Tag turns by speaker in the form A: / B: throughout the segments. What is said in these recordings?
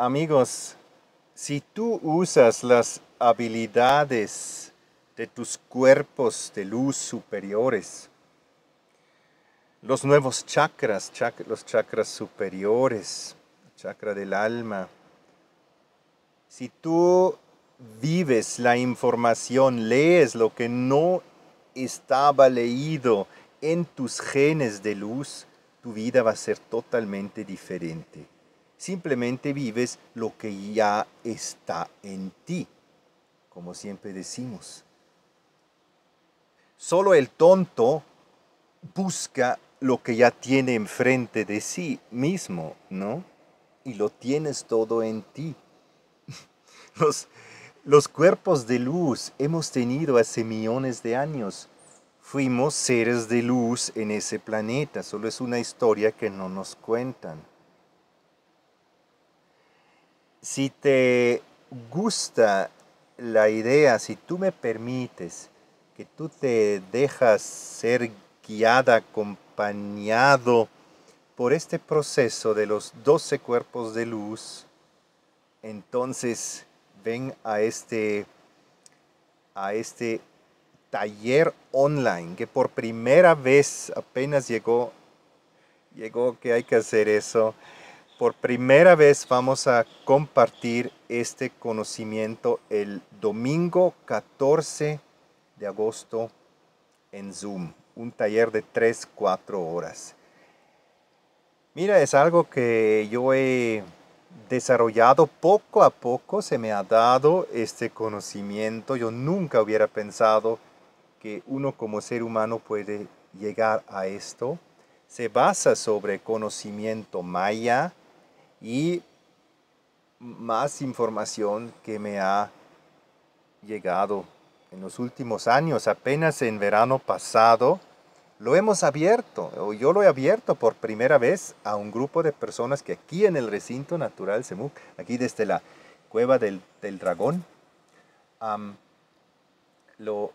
A: Amigos, si tú usas las habilidades de tus cuerpos de luz superiores, los nuevos chakras, los chakras superiores, chakra del alma, si tú vives la información, lees lo que no estaba leído en tus genes de luz, tu vida va a ser totalmente diferente simplemente vives lo que ya está en ti, como siempre decimos. Solo el tonto busca lo que ya tiene enfrente de sí mismo, ¿no? Y lo tienes todo en ti. Los, los cuerpos de luz hemos tenido hace millones de años. Fuimos seres de luz en ese planeta, solo es una historia que no nos cuentan si te gusta la idea, si tú me permites que tú te dejas ser guiada, acompañado por este proceso de los doce cuerpos de luz, entonces ven a este, a este taller online que por primera vez apenas llegó, llegó que hay que hacer eso por primera vez vamos a compartir este conocimiento el domingo 14 de agosto en Zoom, un taller de 3-4 horas. Mira, es algo que yo he desarrollado poco a poco, se me ha dado este conocimiento. Yo nunca hubiera pensado que uno como ser humano puede llegar a esto. Se basa sobre conocimiento maya, y más información que me ha llegado en los últimos años, apenas en verano pasado, lo hemos abierto, o yo lo he abierto por primera vez a un grupo de personas que aquí en el recinto natural Semuc, aquí desde la cueva del, dragón, lo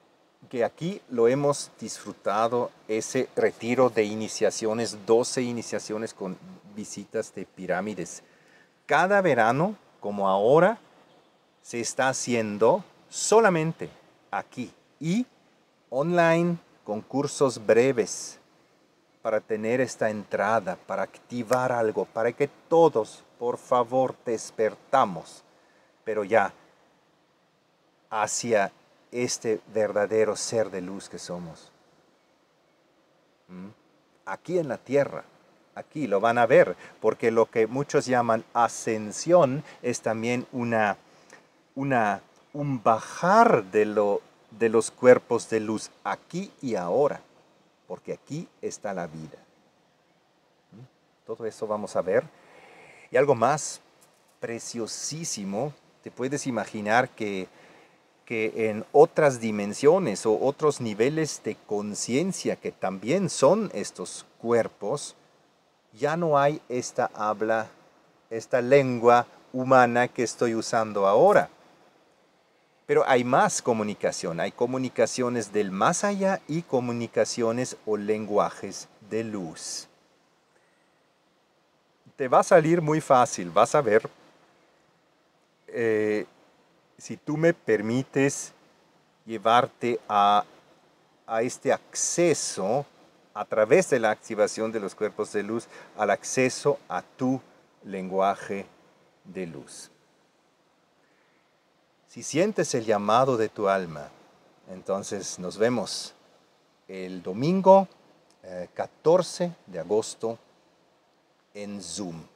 A: que aquí lo hemos disfrutado, ese retiro de iniciaciones, 12 iniciaciones con visitas de pirámides. Cada verano, como ahora, se está haciendo solamente aquí y online con cursos breves para tener esta entrada, para activar algo, para que todos, por favor, despertamos, pero ya hacia este verdadero ser de luz que somos. ¿Mm? Aquí en la tierra aquí lo van a ver, porque lo que muchos llaman ascensión es también una, una, un bajar de, lo, de los cuerpos de luz aquí y ahora, porque aquí está la vida. ¿Mm? Todo eso vamos a ver. Y algo más preciosísimo, te puedes imaginar que, que en otras dimensiones o otros niveles de conciencia que también son estos cuerpos, ya no hay esta habla, esta lengua humana que estoy usando ahora. Pero hay más comunicación, hay comunicaciones del más allá y comunicaciones o lenguajes de luz. Te va a salir muy fácil, vas a ver, eh, si tú me permites llevarte a, a este acceso a través de la activación de los cuerpos de luz al acceso a tu lenguaje de luz. Si sientes el llamado de tu alma, entonces nos vemos el domingo 14 eh, de agosto en Zoom.